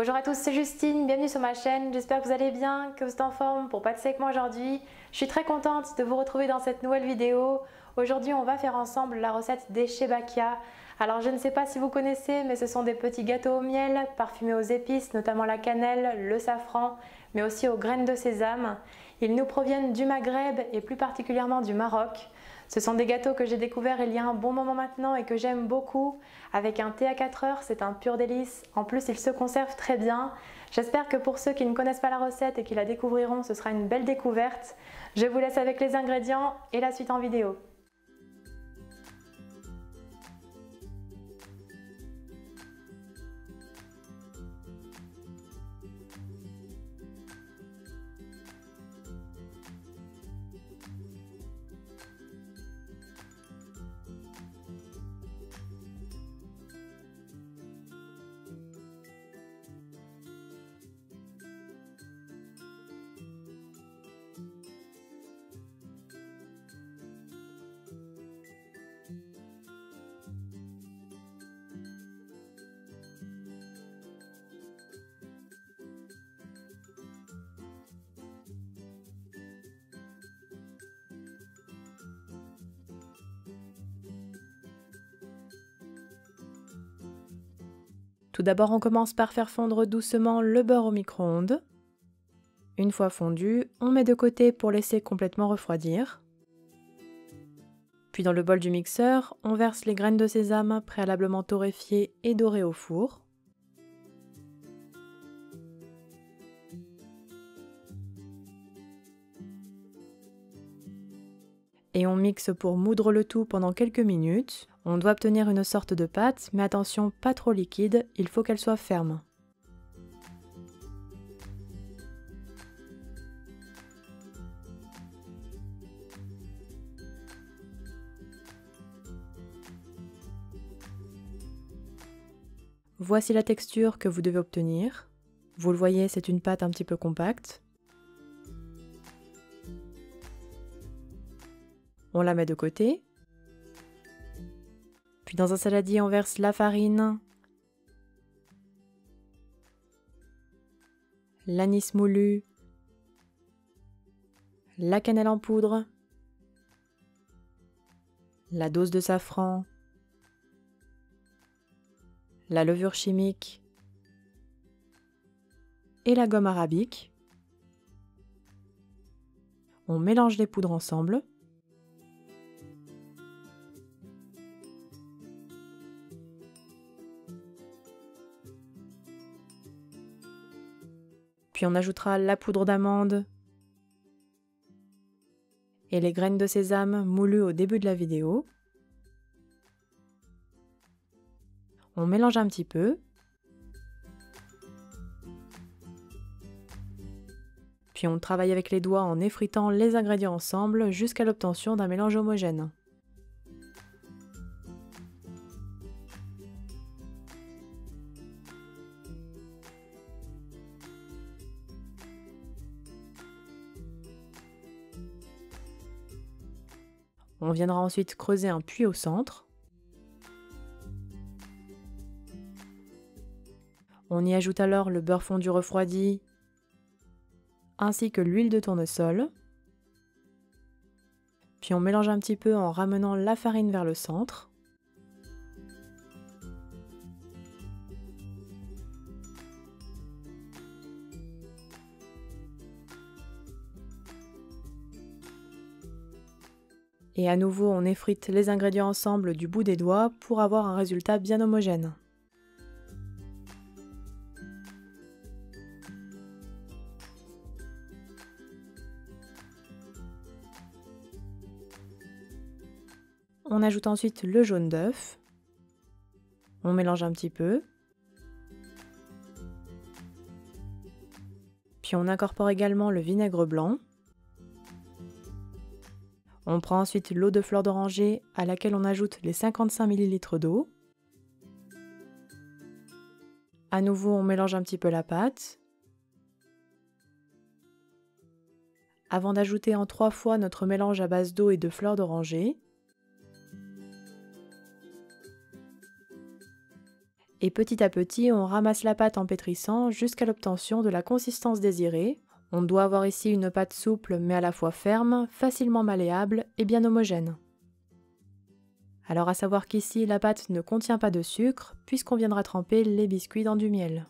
Bonjour à tous, c'est Justine, bienvenue sur ma chaîne, j'espère que vous allez bien, que vous êtes en forme pour pâtisser avec moi aujourd'hui. Je suis très contente de vous retrouver dans cette nouvelle vidéo. Aujourd'hui on va faire ensemble la recette des shebakia. Alors je ne sais pas si vous connaissez, mais ce sont des petits gâteaux au miel, parfumés aux épices, notamment la cannelle, le safran, mais aussi aux graines de sésame. Ils nous proviennent du Maghreb et plus particulièrement du Maroc. Ce sont des gâteaux que j'ai découverts il y a un bon moment maintenant et que j'aime beaucoup. Avec un thé à 4 heures, c'est un pur délice. En plus, ils se conservent très bien. J'espère que pour ceux qui ne connaissent pas la recette et qui la découvriront, ce sera une belle découverte. Je vous laisse avec les ingrédients et la suite en vidéo. Tout d'abord, on commence par faire fondre doucement le beurre au micro-ondes. Une fois fondu, on met de côté pour laisser complètement refroidir. Puis dans le bol du mixeur, on verse les graines de sésame préalablement torréfiées et dorées au four. Et on mixe pour moudre le tout pendant quelques minutes. On doit obtenir une sorte de pâte, mais attention, pas trop liquide, il faut qu'elle soit ferme. Voici la texture que vous devez obtenir. Vous le voyez, c'est une pâte un petit peu compacte. On la met de côté. Puis dans un saladier, on verse la farine, l'anis moulu, la cannelle en poudre, la dose de safran, la levure chimique. Et la gomme arabique. On mélange les poudres ensemble. Puis on ajoutera la poudre d'amande et les graines de sésame moulues au début de la vidéo. On mélange un petit peu. Puis on travaille avec les doigts en effritant les ingrédients ensemble jusqu'à l'obtention d'un mélange homogène. On viendra ensuite creuser un puits au centre. On y ajoute alors le beurre fondu refroidi ainsi que l'huile de tournesol. Puis on mélange un petit peu en ramenant la farine vers le centre. Et à nouveau, on effrite les ingrédients ensemble du bout des doigts pour avoir un résultat bien homogène. On ajoute ensuite le jaune d'œuf. On mélange un petit peu. Puis on incorpore également le vinaigre blanc. On prend ensuite l'eau de fleur d'oranger à laquelle on ajoute les 55 ml d'eau. À nouveau, on mélange un petit peu la pâte. Avant d'ajouter en trois fois notre mélange à base d'eau et de fleur d'oranger. Et petit à petit, on ramasse la pâte en pétrissant jusqu'à l'obtention de la consistance désirée. On doit avoir ici une pâte souple mais à la fois ferme, facilement malléable et bien homogène. Alors à savoir qu'ici la pâte ne contient pas de sucre puisqu'on viendra tremper les biscuits dans du miel.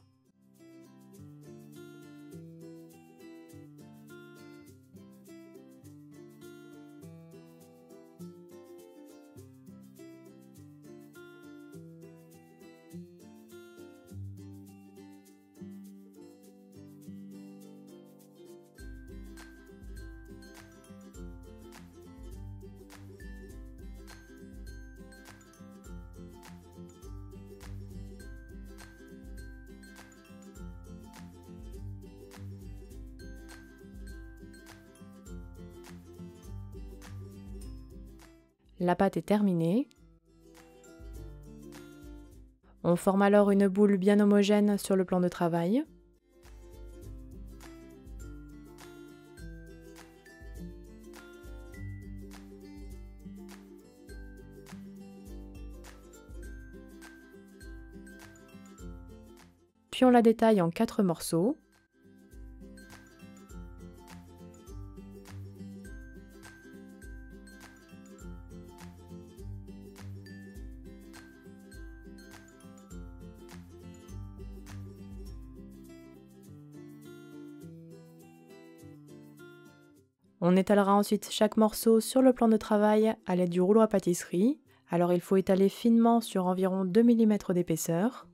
La pâte est terminée. On forme alors une boule bien homogène sur le plan de travail. Puis on la détaille en quatre morceaux. On étalera ensuite chaque morceau sur le plan de travail à l'aide du rouleau à pâtisserie. Alors il faut étaler finement sur environ 2 mm d'épaisseur.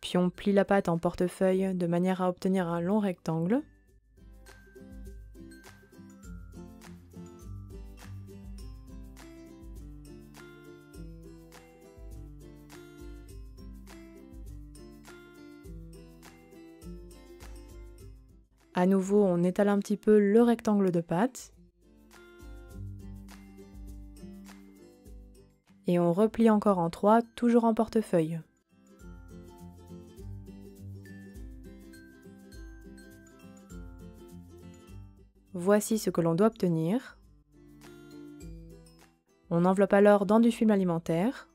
Puis on plie la pâte en portefeuille de manière à obtenir un long rectangle. À nouveau, on étale un petit peu le rectangle de pâte. Et on replie encore en trois, toujours en portefeuille. Voici ce que l'on doit obtenir. On enveloppe alors dans du film alimentaire.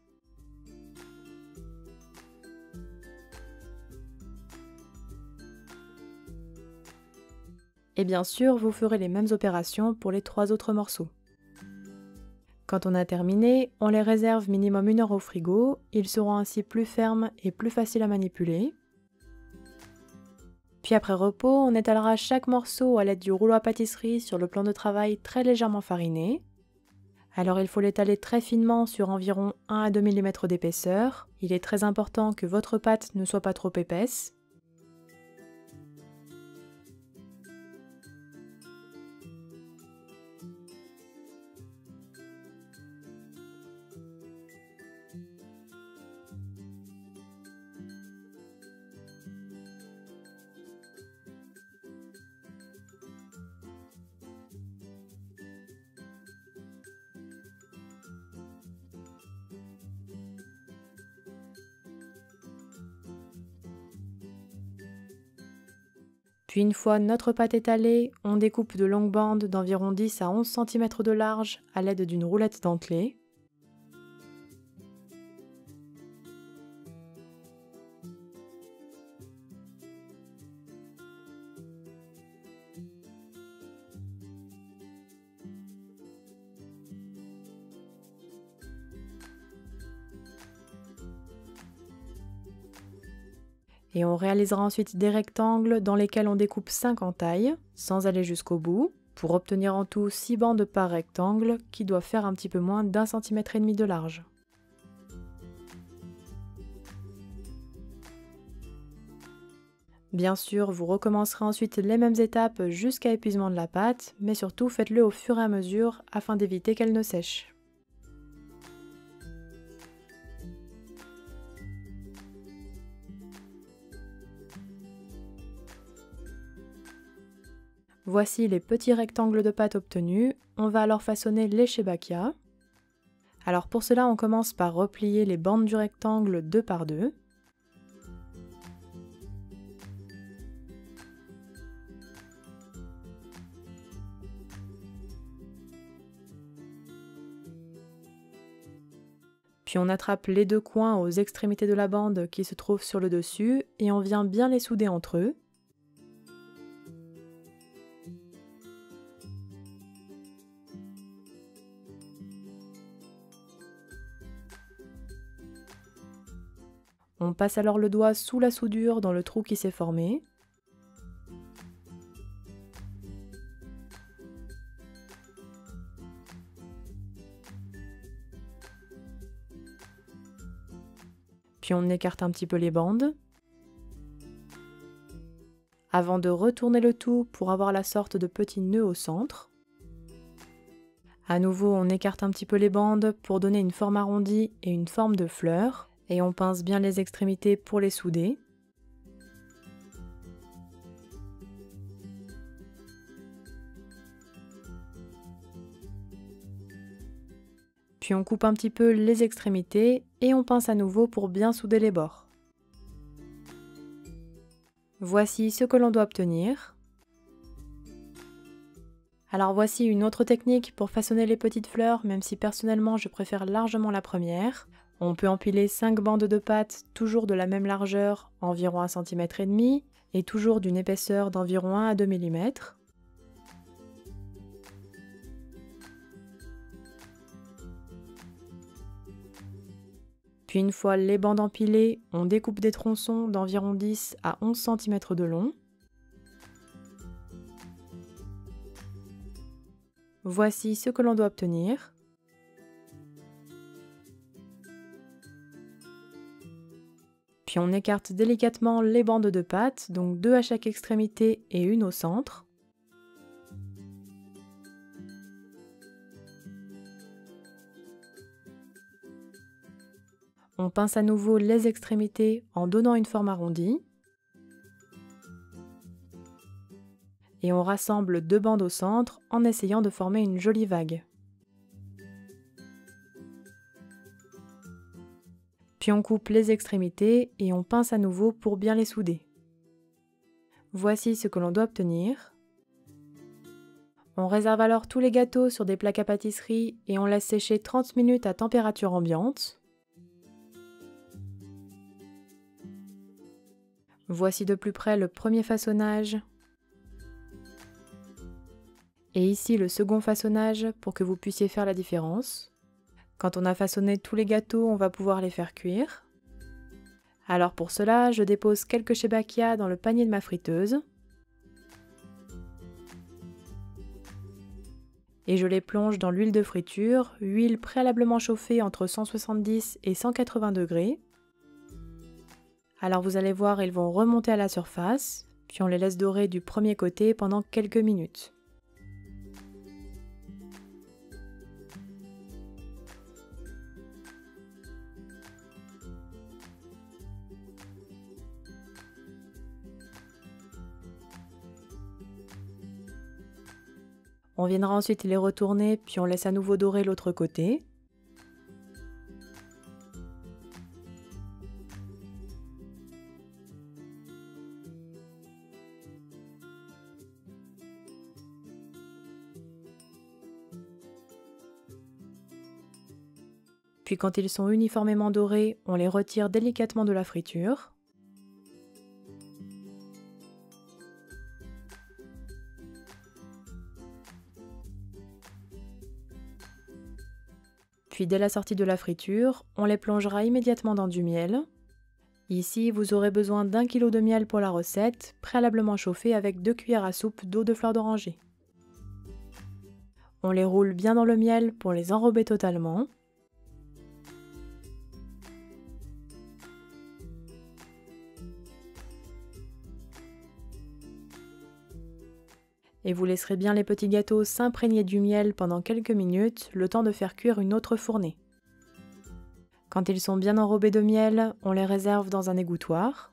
Et bien sûr, vous ferez les mêmes opérations pour les trois autres morceaux. Quand on a terminé, on les réserve minimum une heure au frigo, ils seront ainsi plus fermes et plus faciles à manipuler. Puis après repos, on étalera chaque morceau à l'aide du rouleau à pâtisserie sur le plan de travail très légèrement fariné. Alors il faut l'étaler très finement sur environ 1 à 2 mm d'épaisseur. Il est très important que votre pâte ne soit pas trop épaisse. Puis une fois notre pâte étalée, on découpe de longues bandes d'environ 10 à 11 cm de large à l'aide d'une roulette dentelée. Et on réalisera ensuite des rectangles dans lesquels on découpe 5 en taille, sans aller jusqu'au bout, pour obtenir en tout 6 bandes par rectangle qui doivent faire un petit peu moins d'un centimètre et demi de large. Bien sûr, vous recommencerez ensuite les mêmes étapes jusqu'à épuisement de la pâte, mais surtout faites-le au fur et à mesure afin d'éviter qu'elle ne sèche. Voici les petits rectangles de pâte obtenus. On va alors façonner les shebakia. Alors pour cela, on commence par replier les bandes du rectangle deux par deux. Puis on attrape les deux coins aux extrémités de la bande qui se trouvent sur le dessus et on vient bien les souder entre eux. On passe alors le doigt sous la soudure dans le trou qui s'est formé. Puis on écarte un petit peu les bandes. Avant de retourner le tout pour avoir la sorte de petit nœud au centre. À nouveau, on écarte un petit peu les bandes pour donner une forme arrondie et une forme de fleur et on pince bien les extrémités pour les souder. Puis on coupe un petit peu les extrémités et on pince à nouveau pour bien souder les bords. Voici ce que l'on doit obtenir. Alors voici une autre technique pour façonner les petites fleurs, même si personnellement je préfère largement la première. On peut empiler 5 bandes de pâte, toujours de la même largeur, environ 1 cm et demi, et toujours d'une épaisseur d'environ 1 à 2 mm. Puis une fois les bandes empilées, on découpe des tronçons d'environ 10 à 11 cm de long. Voici ce que l'on doit obtenir. Puis on écarte délicatement les bandes de pâte, donc deux à chaque extrémité et une au centre. On pince à nouveau les extrémités en donnant une forme arrondie. Et on rassemble deux bandes au centre en essayant de former une jolie vague. Puis on coupe les extrémités et on pince à nouveau pour bien les souder. Voici ce que l'on doit obtenir. On réserve alors tous les gâteaux sur des plaques à pâtisserie et on laisse sécher 30 minutes à température ambiante. Voici de plus près le premier façonnage. Et ici le second façonnage pour que vous puissiez faire la différence. Quand on a façonné tous les gâteaux, on va pouvoir les faire cuire. Alors pour cela, je dépose quelques shebakia dans le panier de ma friteuse. Et je les plonge dans l'huile de friture, huile préalablement chauffée entre 170 et 180 degrés. Alors vous allez voir, ils vont remonter à la surface, puis on les laisse dorer du premier côté pendant quelques minutes. On viendra ensuite les retourner, puis on laisse à nouveau dorer l'autre côté. Puis quand ils sont uniformément dorés, on les retire délicatement de la friture. Dès la sortie de la friture, on les plongera immédiatement dans du miel. Ici, vous aurez besoin d'un kilo de miel pour la recette, préalablement chauffé avec deux cuillères à soupe d'eau de fleur d'oranger. On les roule bien dans le miel pour les enrober totalement. Et vous laisserez bien les petits gâteaux s'imprégner du miel pendant quelques minutes, le temps de faire cuire une autre fournée. Quand ils sont bien enrobés de miel, on les réserve dans un égouttoir.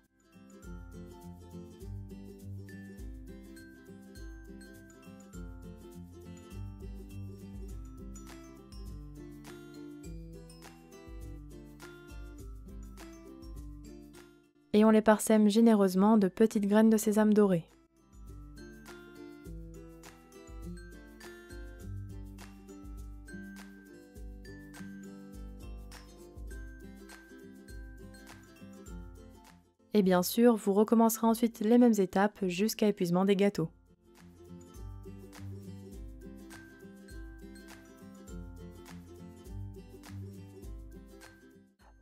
Et on les parsème généreusement de petites graines de sésame dorées. Et bien sûr, vous recommencerez ensuite les mêmes étapes jusqu'à épuisement des gâteaux.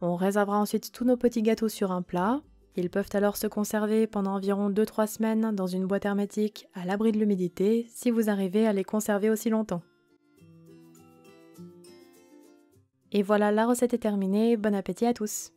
On réservera ensuite tous nos petits gâteaux sur un plat. Ils peuvent alors se conserver pendant environ 2-3 semaines dans une boîte hermétique à l'abri de l'humidité si vous arrivez à les conserver aussi longtemps. Et voilà, la recette est terminée. Bon appétit à tous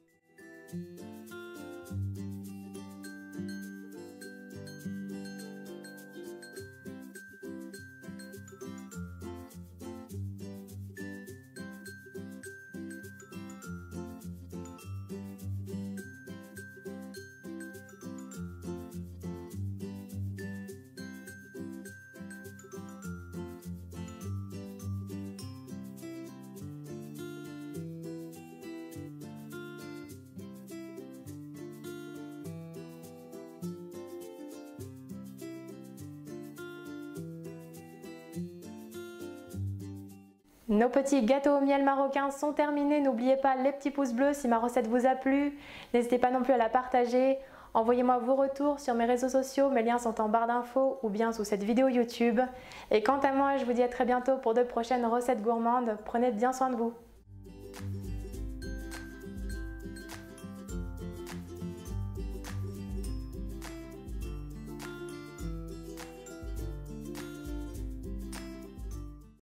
Nos petits gâteaux au miel marocain sont terminés. N'oubliez pas les petits pouces bleus si ma recette vous a plu. N'hésitez pas non plus à la partager. Envoyez-moi vos retours sur mes réseaux sociaux, mes liens sont en barre d'infos ou bien sous cette vidéo YouTube. Et quant à moi, je vous dis à très bientôt pour de prochaines recettes gourmandes. Prenez bien soin de vous.